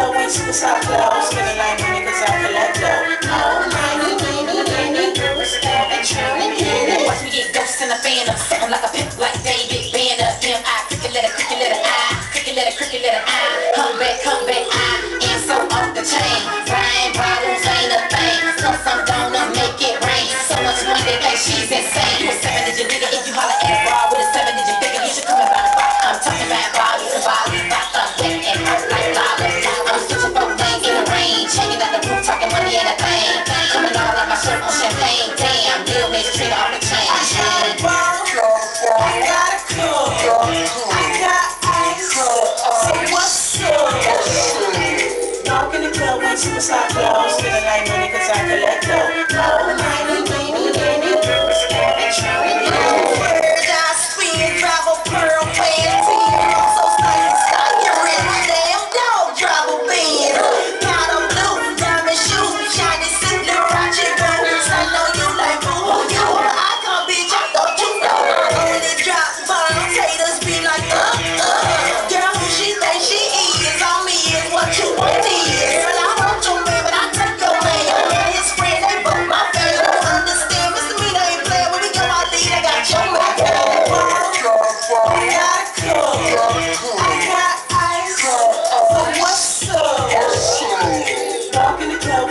Walk in the club in superstar clothes. Feeling like money cause I collect dough. Oh, money, money, money. Watch me get ghosts in the phantom. I'm like a pimp like David Banner. M.I. Cricket letter, cricket letter I. Cricket letter, cricket letter I. Come back, come back I. And so off the chain. Buying bottles ain't a thing. Plus I'm gonna make it rain. So much money think she's insane. Superstar. Feeling like money cause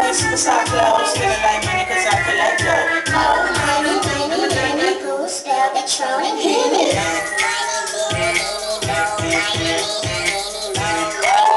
clothes, like money cause I feel like gold. Oh, money, money, money, goose, bell, patron, and hit it. Money, money, money, money, money,